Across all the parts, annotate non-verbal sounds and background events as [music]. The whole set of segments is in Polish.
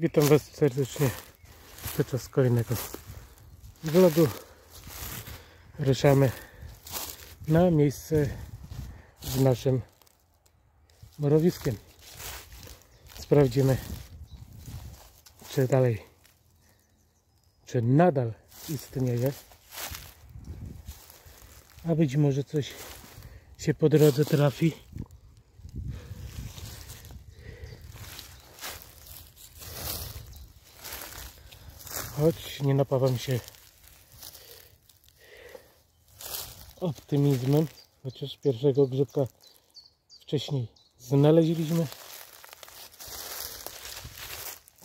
Witam Was serdecznie podczas kolejnego vlogu. Ruszamy na miejsce z naszym morowiskiem. Sprawdzimy, czy dalej, czy nadal istnieje. A być może coś się po drodze trafi. Choć nie napawam się optymizmem, chociaż pierwszego grzybka wcześniej znaleźliśmy.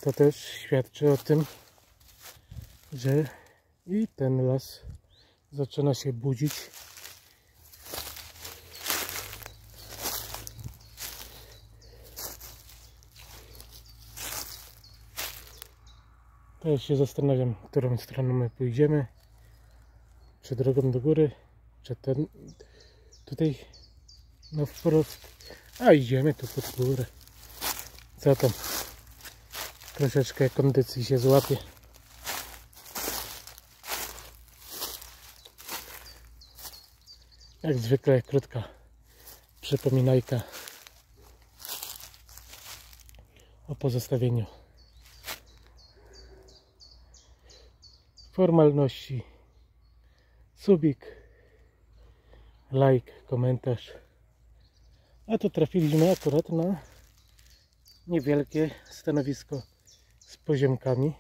To też świadczy o tym, że i ten las zaczyna się budzić. Teraz się zastanawiam, którą stroną my pójdziemy. Czy drogą do góry, czy ten tutaj no wprost. A idziemy tu pod górę. Co tam? Troszeczkę kondycji się złapie. Jak zwykle krótka przypominajka o pozostawieniu formalności. Subik like, komentarz. A tu trafiliśmy akurat na niewielkie stanowisko z poziomkami.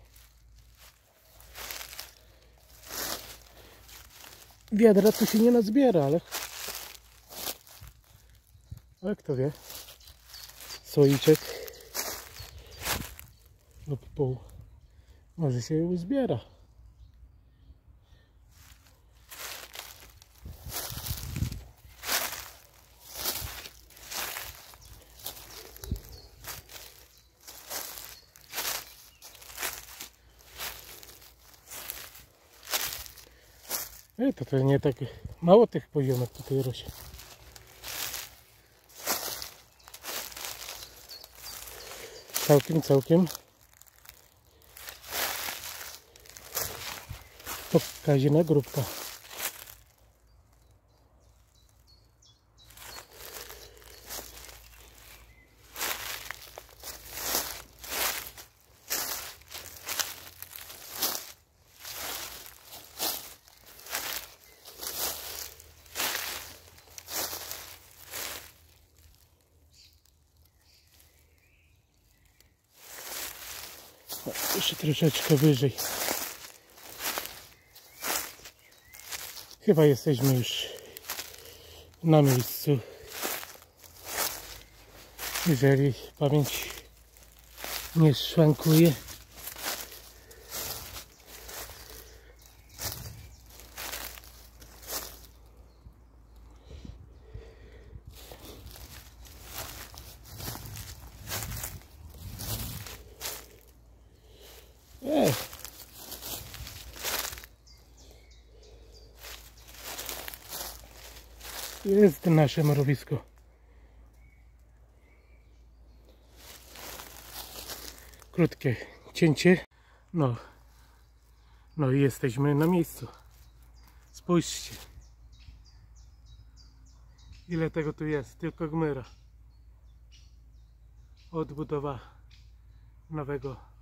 Wiadra tu się nie nazbiera, ale ale kto wie? Słoiczek lub pół może się uzbiera Ej, to, to nie tak mało tych poziomek tutaj rośnie. Całkiem, całkiem pokaźna grupka. Jeszcze troszeczkę wyżej. Chyba jesteśmy już na miejscu. Jeżeli pamięć nie szwankuje. Jest nasze morowisko. Krótkie cięcie. No. No i jesteśmy na miejscu. Spójrzcie. Ile tego tu jest? Tylko gmyra. Odbudowa nowego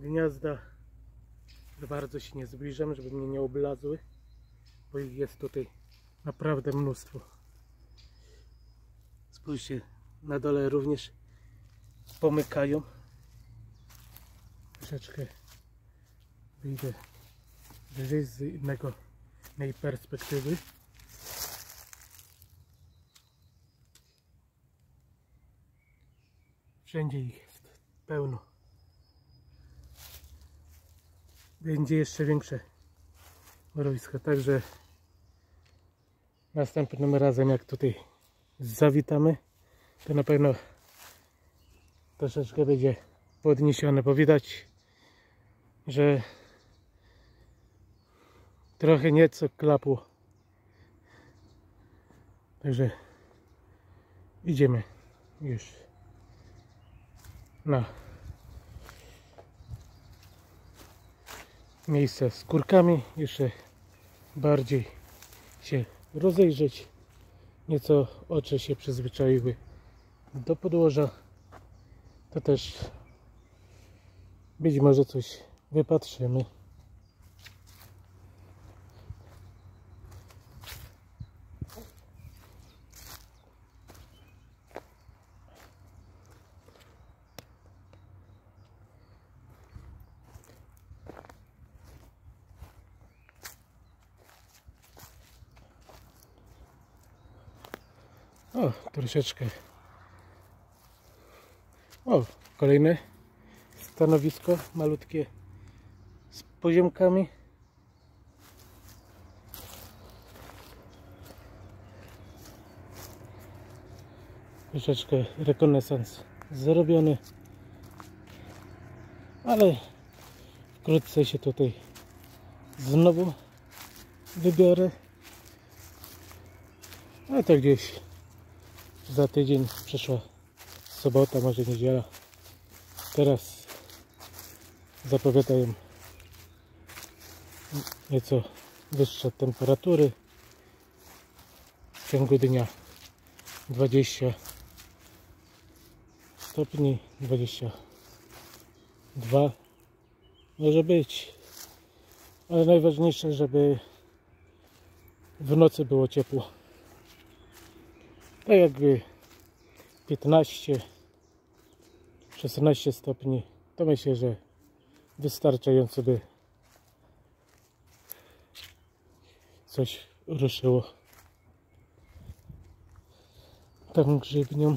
gniazda. Za bardzo się nie zbliżam, żeby mnie nie oblazły bo ich jest tutaj naprawdę mnóstwo. Spójrzcie na dole również pomykają. Troszeczkę wyjdę wyżej z innego innej perspektywy. Wszędzie ich jest pełno będzie jeszcze większe mrowisko. Także następnym razem jak tutaj zawitamy, to na pewno troszeczkę będzie podniesione, bo widać, że trochę nieco klapło. Także idziemy już na miejsce z kurkami, jeszcze bardziej się rozejrzeć, nieco oczy się przyzwyczaiły do podłoża, to też być może coś wypatrzymy. O, troszeczkę. O, kolejne stanowisko malutkie z poziomkami. Troszeczkę rekonesans zrobiony. Ale wkrótce się tutaj znowu wybiorę. A to gdzieś za tydzień przyszła sobota, może niedziela. Teraz zapowiadają nieco wyższe temperatury. W ciągu dnia 20 stopni, 22 może być. Ale najważniejsze, żeby w nocy było ciepło. Tak jakby 15 16 stopni to myślę, że wystarczająco by coś ruszyło tą grzybnią.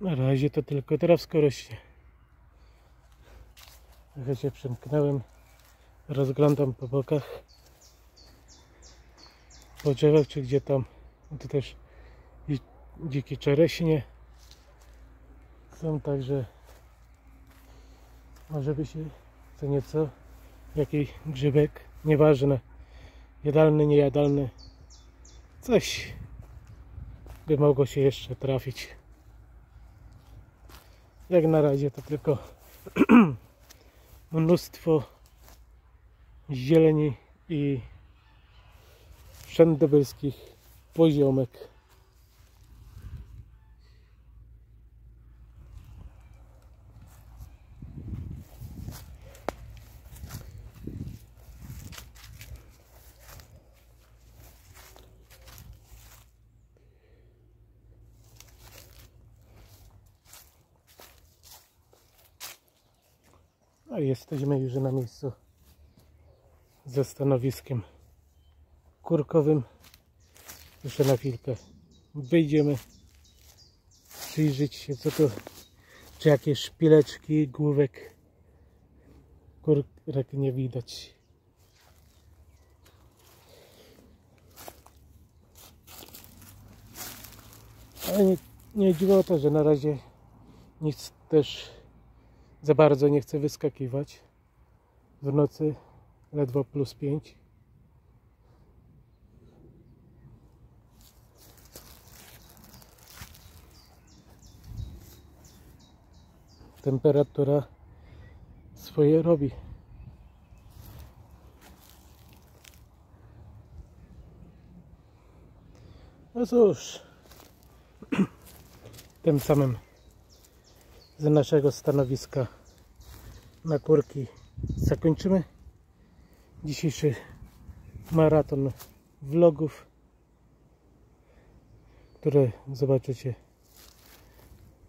Na razie to tylko trawsko rośnie. Trochę się przymknąłem. Rozglądam po bokach. Po drzewach, czy gdzie tam. To też dzikie czereśnie są także może by się co nieco jakiś grzybek, nieważne jadalny, niejadalny coś by mogło się jeszcze trafić jak na razie to tylko [clears throat] mnóstwo zieleni i wszędobylskich poziomek. A jesteśmy już na miejscu ze stanowiskiem kurkowym. Jeszcze na chwilkę wyjdziemy przyjrzeć się co to czy jakieś szpileczki, główek kurek nie widać. Ale nie, nie dziwo to, że na razie nic też za bardzo nie chcę wyskakiwać. W nocy ledwo plus 5 temperatura swoje robi. No cóż, tym samym z naszego stanowiska na kurki zakończymy dzisiejszy maraton vlogów, które zobaczycie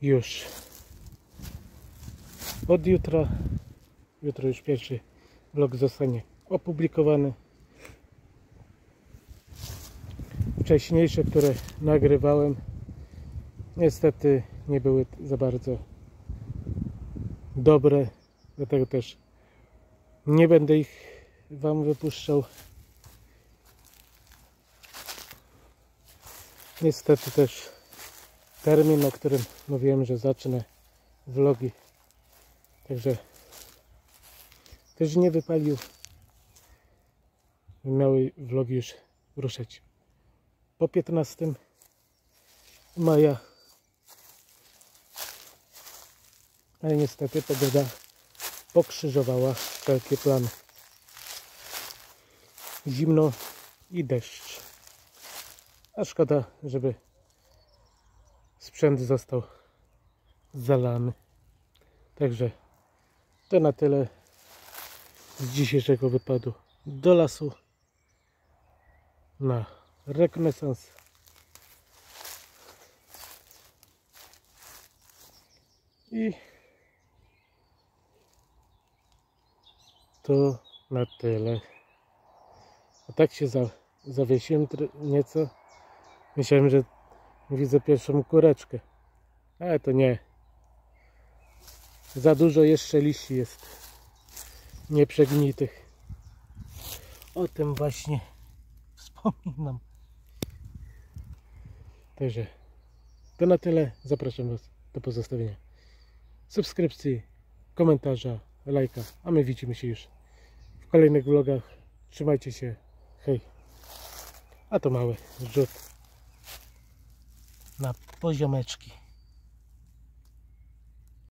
już od jutra. Jutro już pierwszy vlog zostanie opublikowany. Wcześniejsze, które nagrywałem, niestety nie były za bardzo dobre, dlatego też nie będę ich Wam wypuszczał. Niestety też termin, o którym mówiłem, że zacznę vlogi, także też nie wypalił. Miały vlogi już ruszać po 15 maja. Ale niestety pogoda pokrzyżowała wszelkie plany. Zimno i deszcz. A szkoda, żeby sprzęt został zalany. Także to na tyle z dzisiejszego wypadu do lasu na rekonesans. I to na tyle. A tak się za, zawiesiłem nieco. Myślałem, że widzę pierwszą kureczkę. Ale to nie. Za dużo jeszcze liści jest nieprzegnitych. O tym właśnie [laughs] wspominam. Także to na tyle. Zapraszam Was do pozostawienia subskrypcji, komentarza, lajka. A my widzimy się już w kolejnych vlogach. Trzymajcie się. Hej. A to mały rzut na poziomeczki.